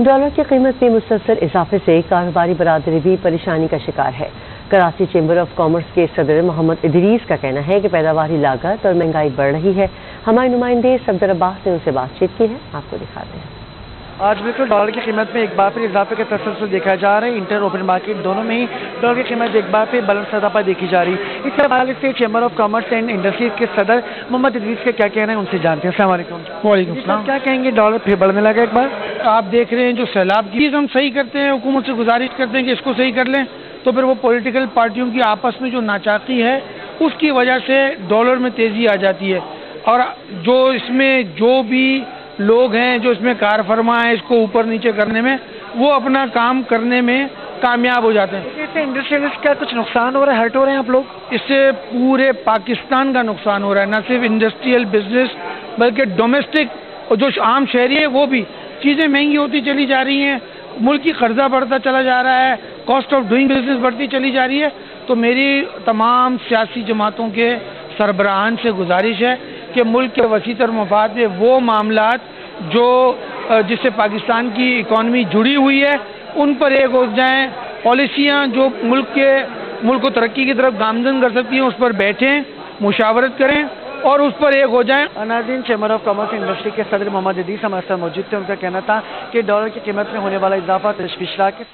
Dollar की कीमत में मुसलसल इजाफे से कारोबारी बरदरी भी परेशानी का शिकार है। कराची चेंबर ऑफ़ कॉमर्स के सदर मोहम्मद इदरीस का कहना है कि पैदावारी लागत और महँगाई बढ़ रही है। हमारे नुमाइंदे सफदर अब्बास ने उनसे बातचीत की है। आपको दिखाते हैं। आज बिल्कुल डॉलर की कीमत में एक बार फिर इजाफे का तसलसल देखा जा रहा है। इंटर ओपन मार्केट दोनों में ही डॉलर की कीमत एक बार फिर बुलंद सतह पर देखी जा रही। है इस हवाले से chamber of commerce and industries के सदर मोहम्मद इदरीस का क्या कहना है उनसे जानते हैं। असल वालेकुम। क्या कहेंगे डॉलर फिर बढ़ने लगा एक बार? आप देख रहे हैं जो सैलाब की चीज़ हम सही करते हैं हुकूमत से गुजारिश करते हैं कि इसको सही कर लें तो फिर वो पॉलिटिकल पार्टियों की आपस में जो नाचाकी है उसकी वजह से डॉलर में तेज़ी आ जाती है। और जो इसमें जो भी लोग हैं जो इसमें कार फरमा है इसको ऊपर नीचे करने में वो अपना काम करने में कामयाब हो जाते हैं। इससे इंडस्ट्रियलिस्ट का कुछ नुकसान हो रहा है हर्ट हो रहे हैं आप लोग? इससे पूरे पाकिस्तान का नुकसान हो रहा है न सिर्फ़ इंडस्ट्रियल बिज़नेस बल्कि डोमेस्टिक और जो आम शहरी है वो भी चीज़ें महँगी होती चली जा रही हैं, मुल्क की कर्जा बढ़ता चला जा रहा है कॉस्ट ऑफ़ डूइंग बिज़नेस बढ़ती चली जा रही है तो मेरी तमाम सियासी जमातों के सरबराहान से गुजारिश है कि मुल्क के वसी तर मफाद में वो मामला जो जिससे पाकिस्तान की इकॉनमी जुड़ी हुई है, उन पर एक हो जाएँ पॉलिसियाँ जो मुल्क के, मुल्क को तरक्की की तरफ़ गामजन कर सकती हैं, उस पर बैठें, मुशावरत करें और उस पर एक हो जाए। अनाजीन चैम्बर ऑफ़ कॉमर्स इंडस्ट्री के सदर मोहम्मद अदीस हमारे साथ मौजूद थे। उनका कहना था कि डॉलर की कीमत में होने वाला इजाफा तशवीशनाक